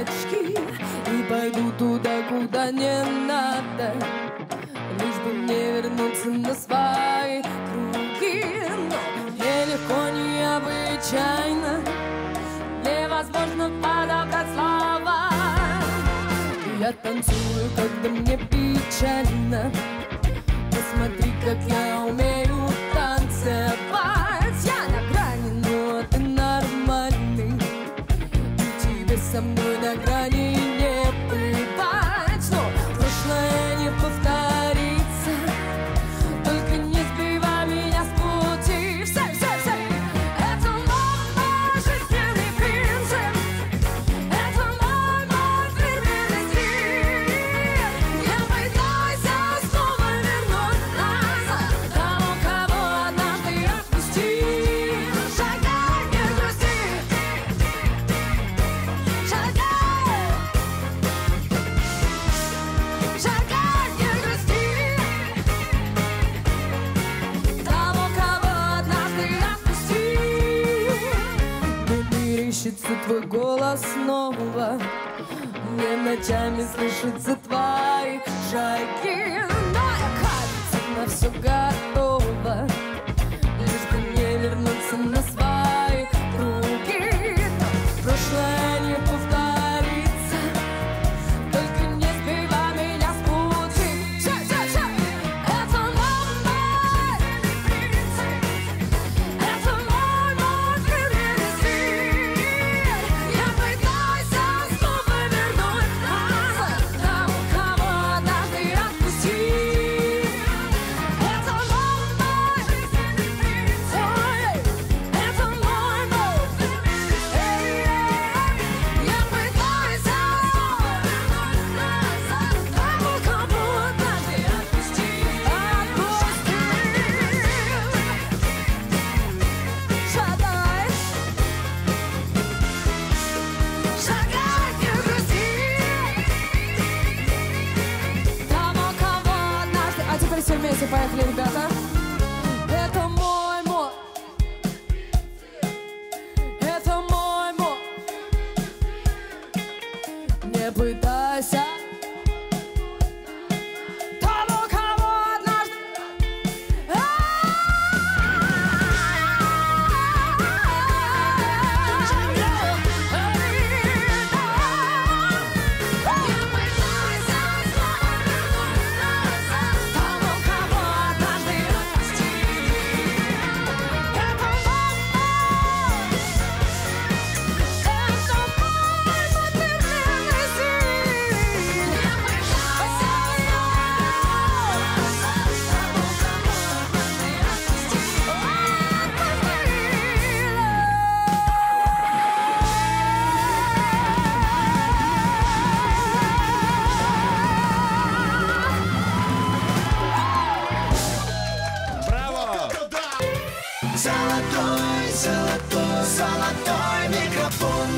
очки И пойду туда, куда не надо. Лишь бы мне вернуться на свои круги. Но мне легко, необычайно. Невозможно подобрать слова. Я танцую, когда мне печально. Посмотри, как я Тебе со мной на грани Мерещится твой голос снова. Мне ночами слышатся твои шаги если поехали ребята. Золотой, золотой, золотой микрофон.